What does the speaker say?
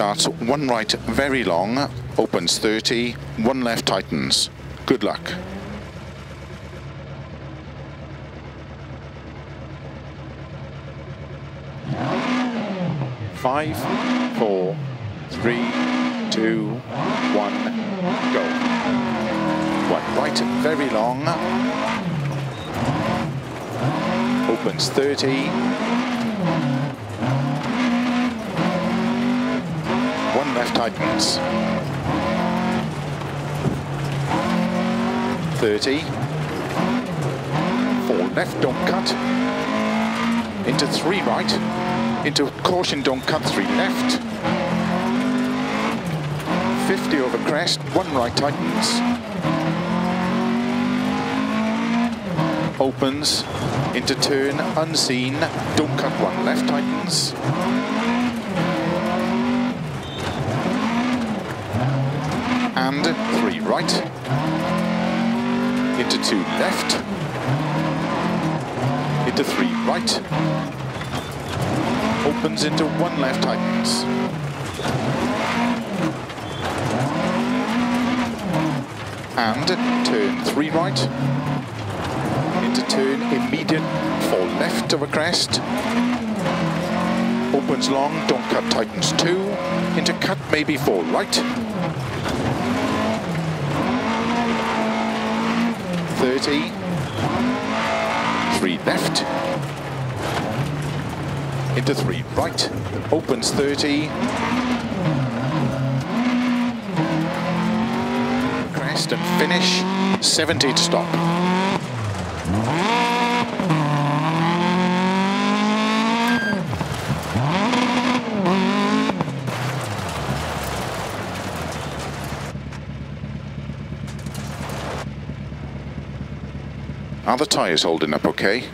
starts one right very long, opens 30, one left tightens. Good luck. Five, four, three, two, one, go. One right very long, opens 30, one left tightens. 30. Four left, don't cut. Into three right. Into caution, don't cut, three. Left. 50 over crest, one right tightens. Opens, into turn, unseen, don't cut, one. Left tightens. And three. Right. Into two. Left, into three. Right, opens into one left tightens. And turn three right, into turn immediate, for left of a crest, opens long, don't cut tightens two, into cut maybe four right, 30, three left, into three right, opens 30, crest and finish, 70 to stop. Are the tyres holding up okay?